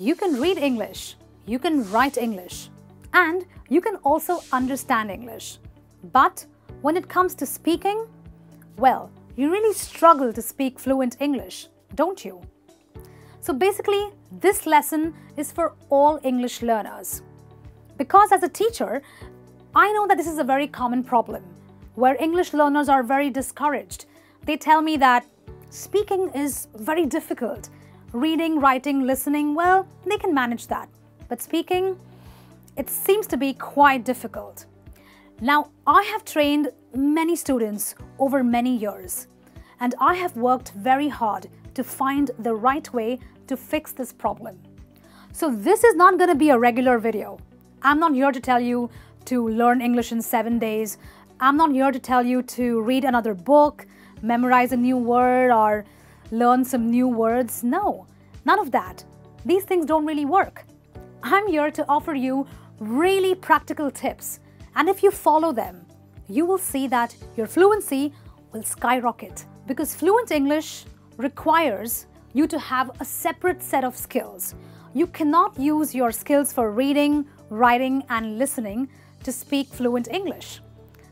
you can read English, you can write English, and you can also understand English. But when it comes to speaking, well, you really struggle to speak fluent English, don't you? So basically, this lesson is for all English learners. Because as a teacher, I know that this is a very common problem where English learners are very discouraged. They tell me that speaking is very difficult. Reading, writing, listening, well, they can manage that. But speaking, it seems to be quite difficult. Now, I have trained many students over many years, and I have worked very hard to find the right way to fix this problem. So this is not going to be a regular video. I'm not here to tell you to learn English in seven days. I'm not here to tell you to read another book, memorize a new word, or learn some new words. No, none of that. These things don't really work. I'm here to offer you really practical tips. And if you follow them, you will see that your fluency will skyrocket because fluent English requires you to have a separate set of skills. You cannot use your skills for reading, writing, and listening to speak fluent English.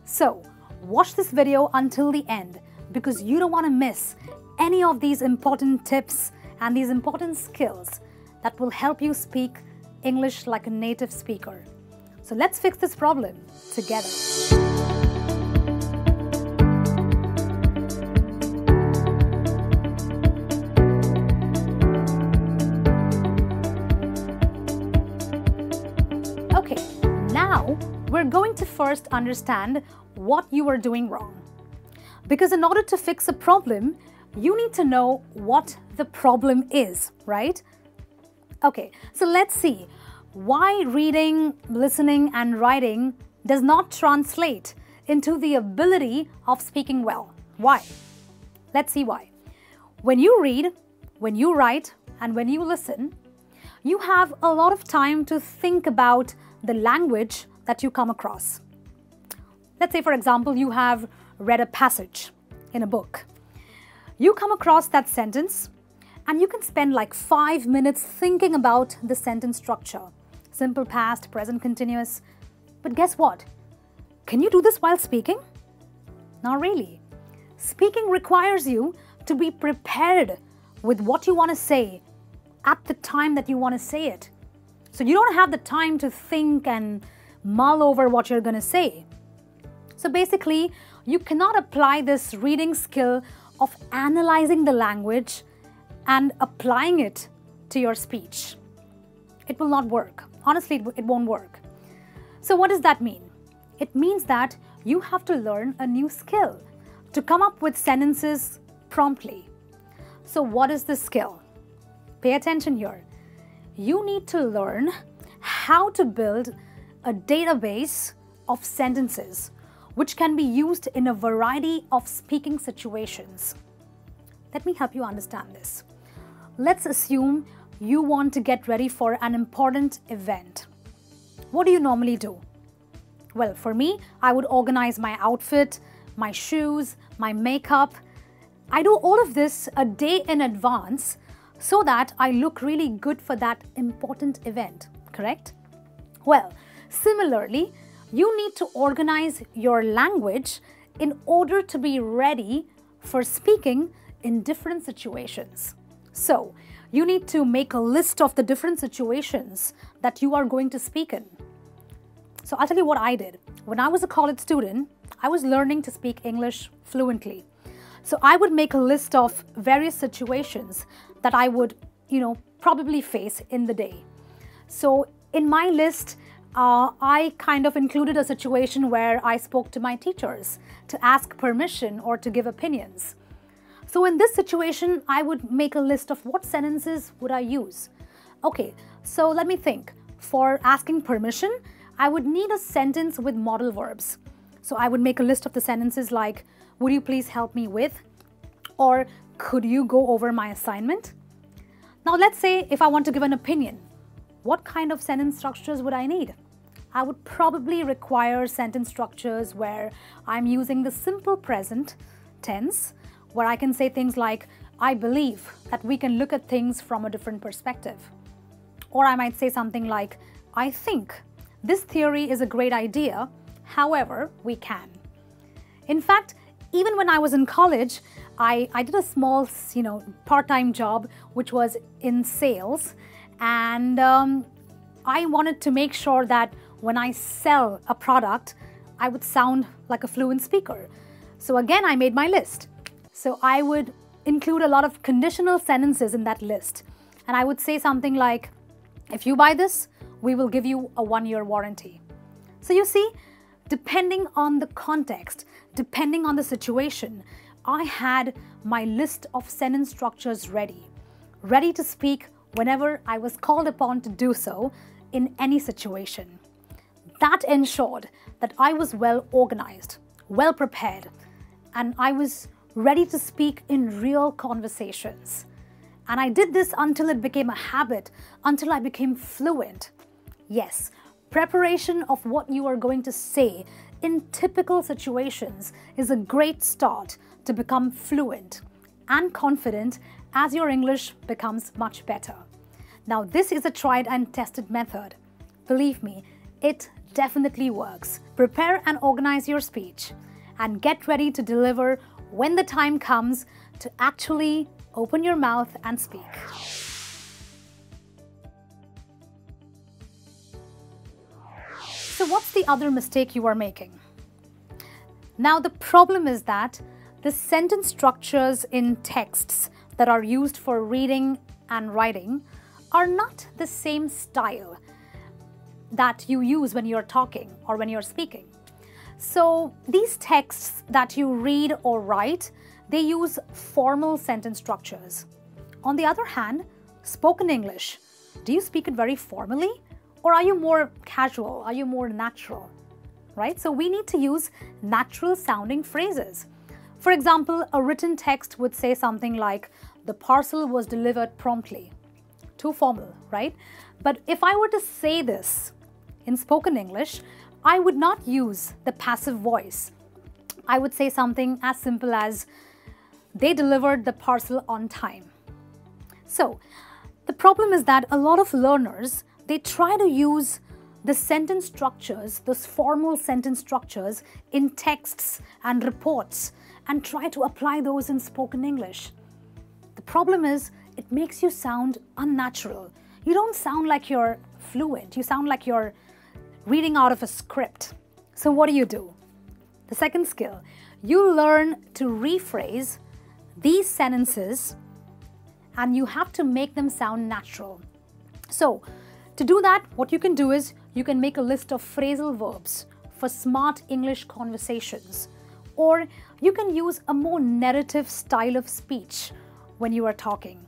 So, watch this video until the end because you don't want to miss any of these important tips and these important skills that will help you speak English like a native speaker. So let's fix this problem together. Okay, now we're going to first understand what you are doing wrong. Because in order to fix a problem, you need to know what the problem is, right? Okay, so let's see why reading, listening, and writing does not translate into the ability of speaking well. Why? Let's see why. When you read, when you write, and when you listen, you have a lot of time to think about the language that you come across. Let's say, for example, you have read a passage in a book. You come across that sentence and you can spend like five minutes thinking about the sentence structure simple past, present continuous. But guess what? Can you do this while speaking? Not really. Speaking requires you to be prepared with what you want to say at the time that you want to say it. So you don't have the time to think and mull over what you're going to say. So basically, you cannot apply this reading skill of analyzing the language and applying it to your speech. It will not work. Honestly, it won't work. So, what does that mean? It means that you have to learn a new skill to come up with sentences promptly. So, what is this skill? Pay attention here. You need to learn how to build a database of sentences which can be used in a variety of speaking situations. Let me help you understand this. Let's assume you want to get ready for an important event. What do you normally do? Well, for me, I would organize my outfit, my shoes, my makeup. I do all of this a day in advance so that I look really good for that important event, correct? Well, similarly, you need to organize your language in order to be ready for speaking in different situations. So, you need to make a list of the different situations that you are going to speak in. So, I'll tell you what I did. When I was a college student, I was learning to speak English fluently. So, I would make a list of various situations that I would, you know, probably face in the day. So, in my list, uh, I kind of included a situation where I spoke to my teachers to ask permission or to give opinions. So in this situation, I would make a list of what sentences would I use. Okay, so let me think. For asking permission, I would need a sentence with modal verbs. So I would make a list of the sentences like, would you please help me with? Or could you go over my assignment? Now let's say if I want to give an opinion, what kind of sentence structures would I need? I would probably require sentence structures where I'm using the simple present tense where I can say things like, I believe that we can look at things from a different perspective. Or I might say something like, I think this theory is a great idea, however, we can. In fact, even when I was in college, I, I did a small, you know, part-time job, which was in sales. And um, I wanted to make sure that when I sell a product, I would sound like a fluent speaker. So again, I made my list. So I would include a lot of conditional sentences in that list. And I would say something like, if you buy this, we will give you a one year warranty. So you see, depending on the context, depending on the situation, I had my list of sentence structures ready, ready to speak whenever I was called upon to do so in any situation. That ensured that I was well organized, well prepared, and I was ready to speak in real conversations. And I did this until it became a habit, until I became fluent. Yes, preparation of what you are going to say in typical situations is a great start to become fluent and confident as your English becomes much better. Now, this is a tried and tested method. Believe me, it definitely works. Prepare and organize your speech and get ready to deliver when the time comes to actually open your mouth and speak. So what's the other mistake you are making? Now the problem is that the sentence structures in texts that are used for reading and writing are not the same style that you use when you're talking or when you're speaking. So these texts that you read or write, they use formal sentence structures. On the other hand, spoken English, do you speak it very formally or are you more casual? Are you more natural? Right? So we need to use natural sounding phrases. For example, a written text would say something like, the parcel was delivered promptly. Too formal, right? But if I were to say this in spoken English, I would not use the passive voice. I would say something as simple as, they delivered the parcel on time. So, the problem is that a lot of learners, they try to use the sentence structures, those formal sentence structures in texts and reports and try to apply those in spoken English. The problem is it makes you sound unnatural. You don't sound like you're fluent. You sound like you're reading out of a script. So what do you do? The second skill, you learn to rephrase these sentences and you have to make them sound natural. So to do that, what you can do is you can make a list of phrasal verbs for smart English conversations or you can use a more narrative style of speech when you are talking.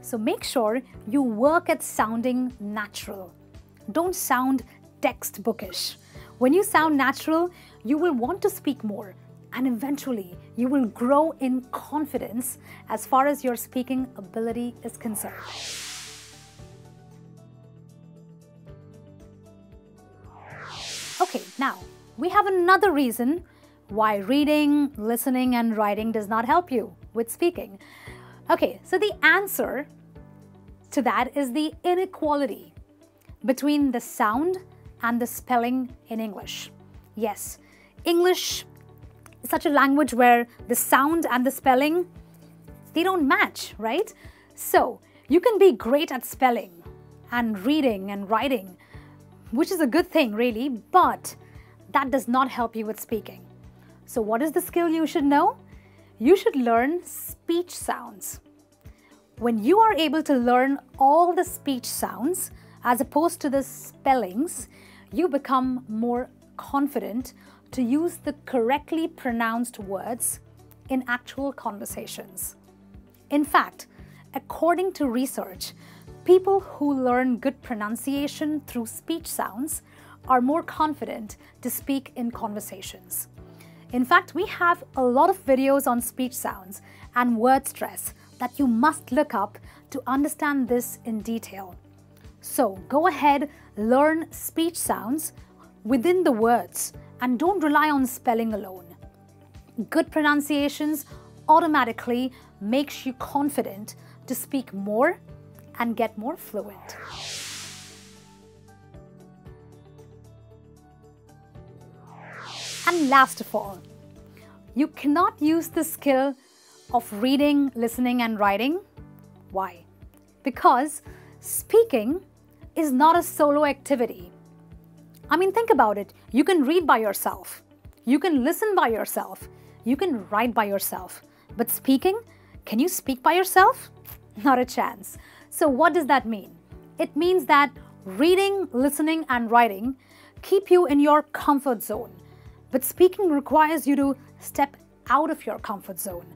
So make sure you work at sounding natural. Don't sound textbookish. When you sound natural, you will want to speak more and eventually you will grow in confidence as far as your speaking ability is concerned. Okay, now we have another reason why reading, listening, and writing does not help you with speaking. Okay, so the answer to that is the inequality between the sound and the spelling in English. Yes, English is such a language where the sound and the spelling they don't match, right? So, you can be great at spelling and reading and writing, which is a good thing really, but that does not help you with speaking. So what is the skill you should know? You should learn speech sounds. When you are able to learn all the speech sounds as opposed to the spellings, you become more confident to use the correctly pronounced words in actual conversations. In fact, according to research, people who learn good pronunciation through speech sounds are more confident to speak in conversations. In fact, we have a lot of videos on speech sounds and word stress that you must look up to understand this in detail. So go ahead, learn speech sounds within the words and don't rely on spelling alone. Good pronunciations automatically makes you confident to speak more and get more fluent. And last of all, you cannot use the skill of reading, listening and writing. Why? Because speaking is not a solo activity. I mean, think about it. You can read by yourself, you can listen by yourself, you can write by yourself. But speaking, can you speak by yourself? Not a chance. So, what does that mean? It means that reading, listening, and writing keep you in your comfort zone. But speaking requires you to step out of your comfort zone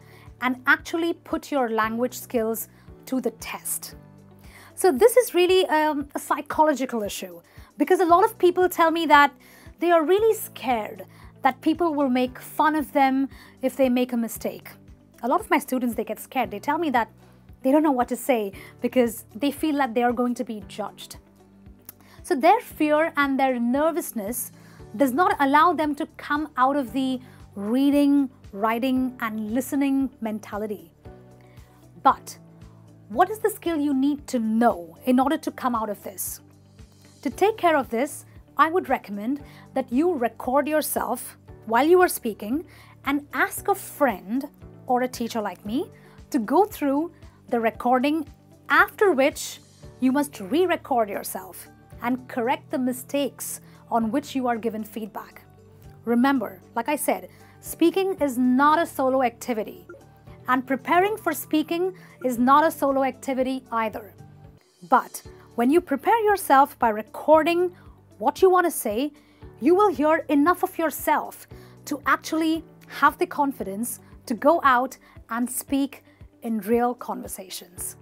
and actually put your language skills to the test. So, this is really um, a psychological issue because a lot of people tell me that they are really scared that people will make fun of them if they make a mistake. A lot of my students they get scared. They tell me that they don't know what to say because they feel that they are going to be judged. So their fear and their nervousness does not allow them to come out of the reading, writing, and listening mentality. But what is the skill you need to know in order to come out of this? To take care of this, I would recommend that you record yourself while you are speaking and ask a friend or a teacher like me to go through the recording, after which you must re record yourself and correct the mistakes on which you are given feedback. Remember, like I said, speaking is not a solo activity, and preparing for speaking is not a solo activity either. But when you prepare yourself by recording what you want to say, you will hear enough of yourself to actually have the confidence to go out and speak in real conversations.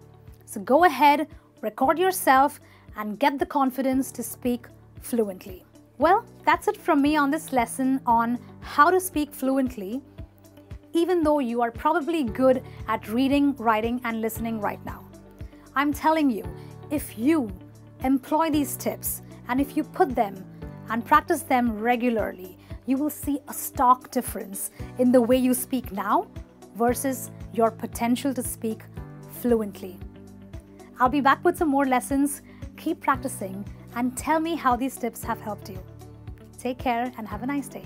So go ahead, record yourself, and get the confidence to speak fluently. Well, that's it from me on this lesson on how to speak fluently, even though you are probably good at reading, writing, and listening right now. I'm telling you, if you employ these tips and if you put them and practice them regularly, you will see a stark difference in the way you speak now versus your potential to speak fluently. I'll be back with some more lessons. Keep practicing and tell me how these tips have helped you. Take care and have a nice day.